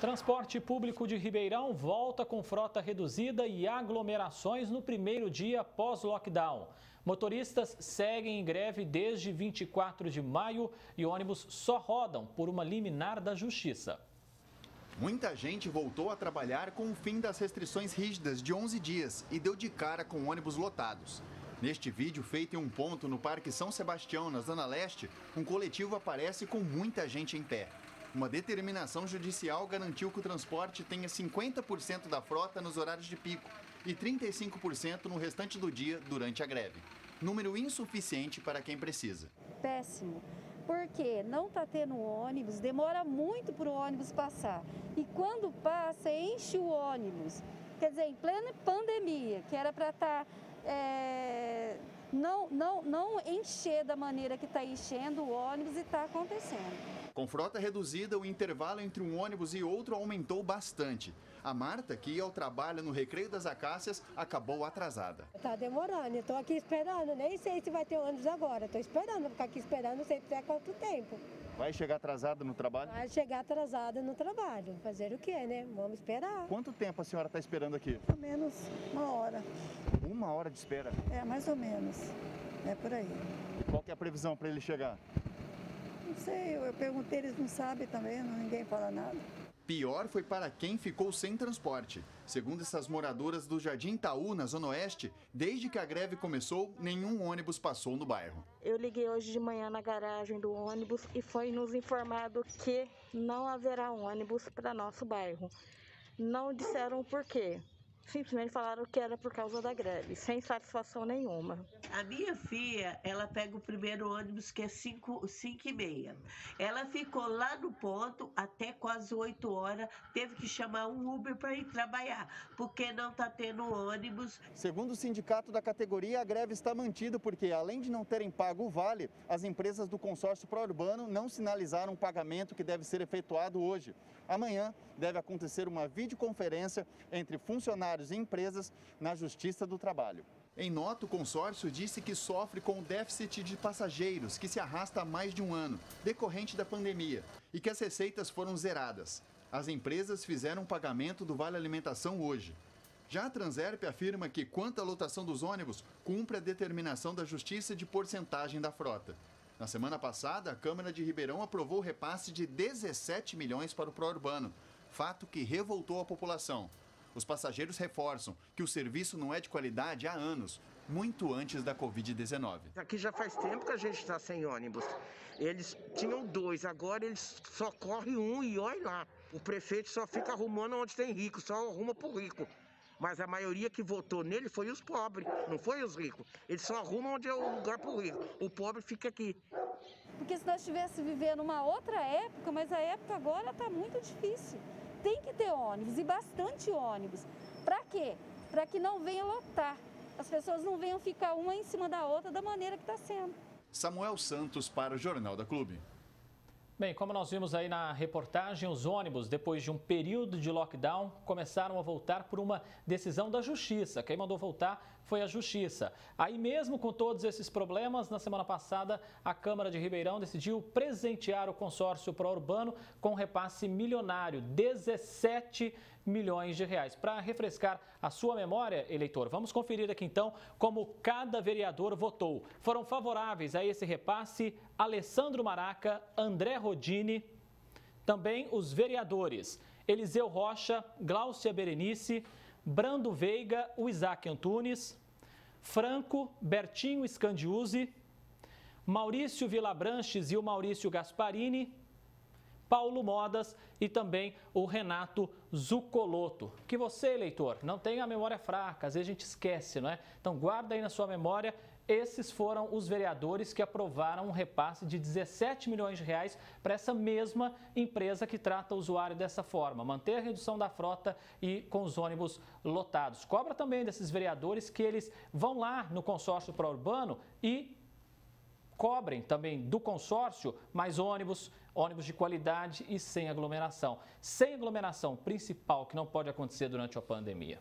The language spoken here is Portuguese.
Transporte público de Ribeirão volta com frota reduzida e aglomerações no primeiro dia pós-lockdown. Motoristas seguem em greve desde 24 de maio e ônibus só rodam por uma liminar da Justiça. Muita gente voltou a trabalhar com o fim das restrições rígidas de 11 dias e deu de cara com ônibus lotados. Neste vídeo, feito em um ponto no Parque São Sebastião, na Zona Leste, um coletivo aparece com muita gente em pé. Uma determinação judicial garantiu que o transporte tenha 50% da frota nos horários de pico e 35% no restante do dia durante a greve. Número insuficiente para quem precisa. Péssimo, porque não está tendo ônibus, demora muito para o ônibus passar. E quando passa, enche o ônibus. Quer dizer, em plena pandemia, que era para estar. Tá, é, não, não, não encher da maneira que está enchendo o ônibus e está acontecendo. Com frota reduzida, o intervalo entre um ônibus e outro aumentou bastante. A Marta, que ia ao trabalho no Recreio das Acácias, acabou atrasada. Está demorando, estou aqui esperando, nem sei se vai ter ônibus agora. Estou esperando, ficar aqui esperando, não sei até quanto tempo. Vai chegar atrasada no trabalho? Vai chegar atrasada no trabalho. Fazer o quê, né? Vamos esperar. Quanto tempo a senhora está esperando aqui? Pelo menos uma hora. Uma hora de espera? É, mais ou menos. É por aí. Qual é a previsão para ele chegar? Não sei, eu perguntei, eles não sabem também, ninguém fala nada. Pior foi para quem ficou sem transporte. Segundo essas moradoras do Jardim Itaú, na Zona Oeste, desde que a greve começou, nenhum ônibus passou no bairro. Eu liguei hoje de manhã na garagem do ônibus e foi nos informado que não haverá ônibus para nosso bairro. Não disseram por quê simplesmente falaram que era por causa da greve, sem satisfação nenhuma. A minha filha, ela pega o primeiro ônibus que é 5 e meia. Ela ficou lá no ponto até quase 8 horas, teve que chamar um Uber para ir trabalhar, porque não está tendo ônibus. Segundo o sindicato da categoria, a greve está mantida porque, além de não terem pago o vale, as empresas do consórcio pró-urbano não sinalizaram o pagamento que deve ser efetuado hoje. Amanhã deve acontecer uma videoconferência entre funcionários funcionários e empresas na Justiça do Trabalho. Em nota, o consórcio disse que sofre com o déficit de passageiros, que se arrasta há mais de um ano, decorrente da pandemia, e que as receitas foram zeradas. As empresas fizeram pagamento do Vale Alimentação hoje. Já a Transerp afirma que, quanto à lotação dos ônibus, cumpre a determinação da Justiça de porcentagem da frota. Na semana passada, a Câmara de Ribeirão aprovou o repasse de 17 milhões para o pró-urbano, fato que revoltou a população. Os passageiros reforçam que o serviço não é de qualidade há anos, muito antes da Covid-19. Aqui já faz tempo que a gente está sem ônibus. Eles tinham dois, agora eles só correm um e olha lá. O prefeito só fica arrumando onde tem rico, só arruma para o rico. Mas a maioria que votou nele foi os pobres, não foi os ricos. Eles só arrumam onde é o lugar para o rico. O pobre fica aqui. Porque se nós estivéssemos vivendo uma outra época, mas a época agora está muito difícil tem que ter ônibus e bastante ônibus. Para quê? Para que não venha lotar. As pessoas não venham ficar uma em cima da outra da maneira que está sendo. Samuel Santos para o Jornal da Clube. Bem, como nós vimos aí na reportagem, os ônibus, depois de um período de lockdown, começaram a voltar por uma decisão da Justiça. Quem mandou voltar foi a Justiça. Aí mesmo com todos esses problemas, na semana passada, a Câmara de Ribeirão decidiu presentear o consórcio pró-urbano com um repasse milionário, 17 milhões de reais. Para refrescar a sua memória, eleitor, vamos conferir aqui então como cada vereador votou. Foram favoráveis a esse repasse Alessandro Maraca, André Rodini, também os vereadores Eliseu Rocha, Gláucia Berenice, Brando Veiga, o Isaac Antunes, Franco, Bertinho Scandiuzzi, Maurício Vilabranches e o Maurício Gasparini, Paulo Modas e também o Renato Zucoloto. Que você, eleitor, não tenha a memória fraca, às vezes a gente esquece, não é? Então guarda aí na sua memória, esses foram os vereadores que aprovaram um repasse de 17 milhões de reais para essa mesma empresa que trata o usuário dessa forma, manter a redução da frota e com os ônibus lotados. Cobra também desses vereadores que eles vão lá no consórcio pró-urbano e cobrem também do consórcio mais ônibus, ônibus de qualidade e sem aglomeração. Sem aglomeração principal que não pode acontecer durante a pandemia.